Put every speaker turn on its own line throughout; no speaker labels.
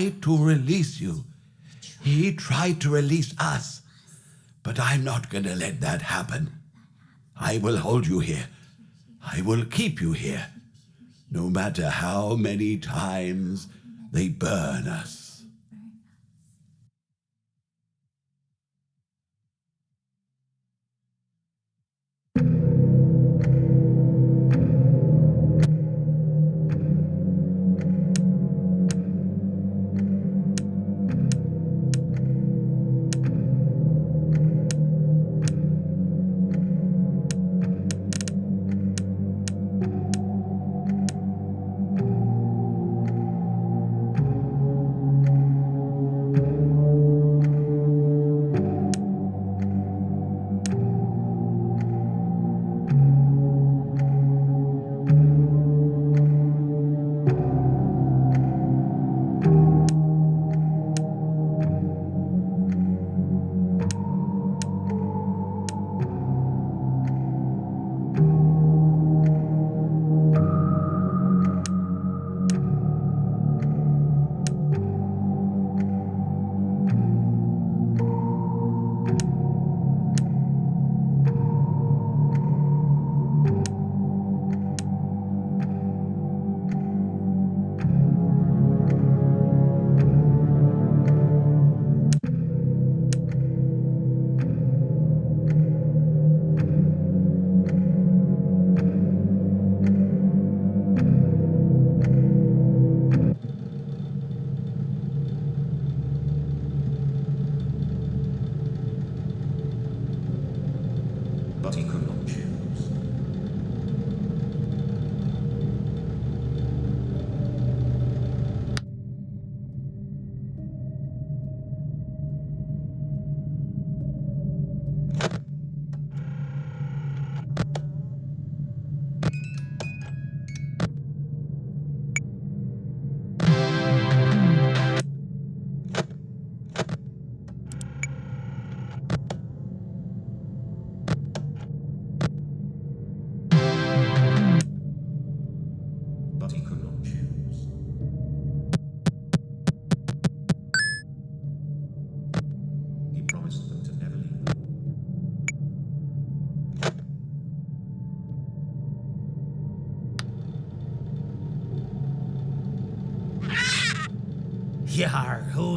tried to release you. He tried to release us. But I'm not going to let that happen. I will hold you here. I will keep you here. No matter how many times they burn us.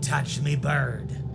Touched me bird?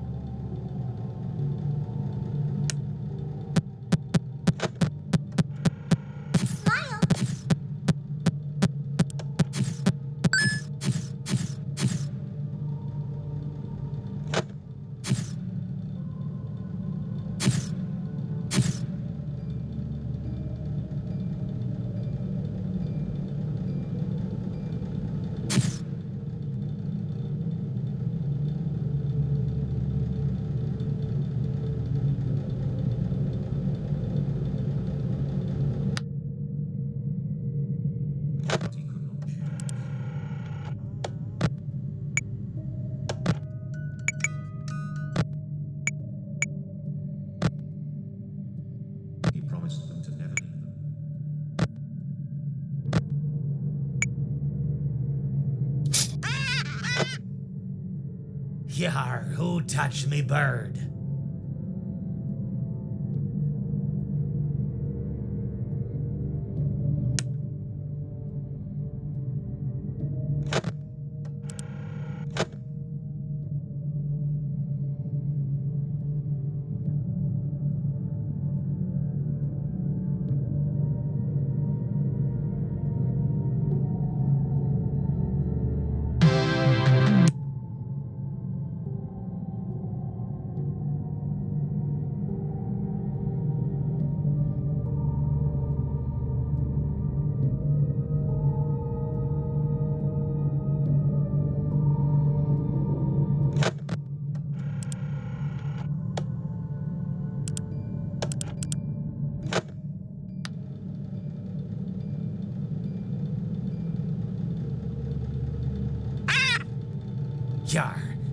Touched me bird?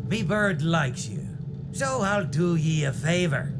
Me bird likes you. So I'll do ye a favor.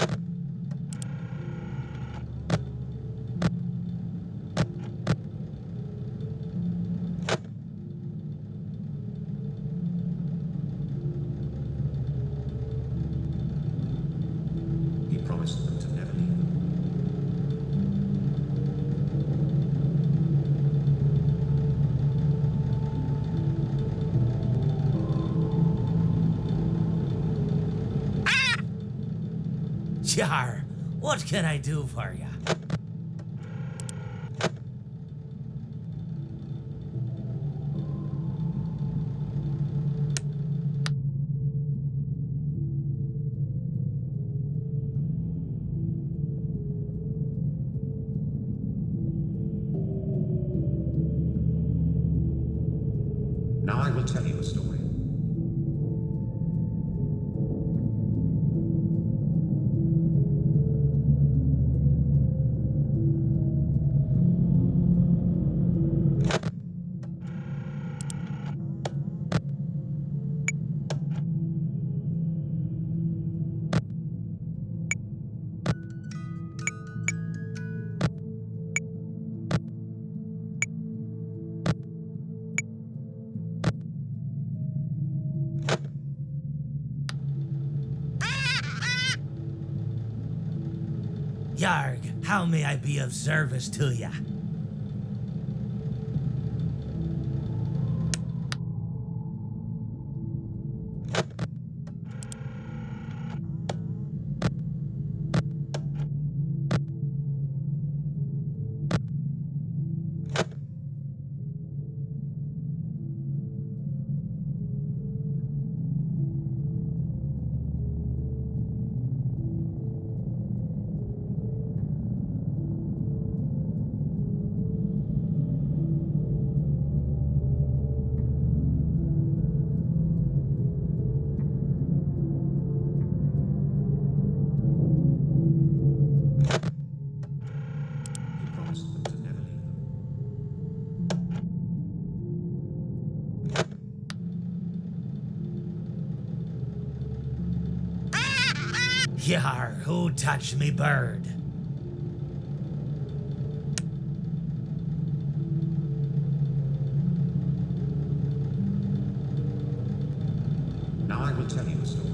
you
Jar, what can I do for you? Yarg, how may I be of service to ya? Yar, who touched me bird?
Now I will tell you a story.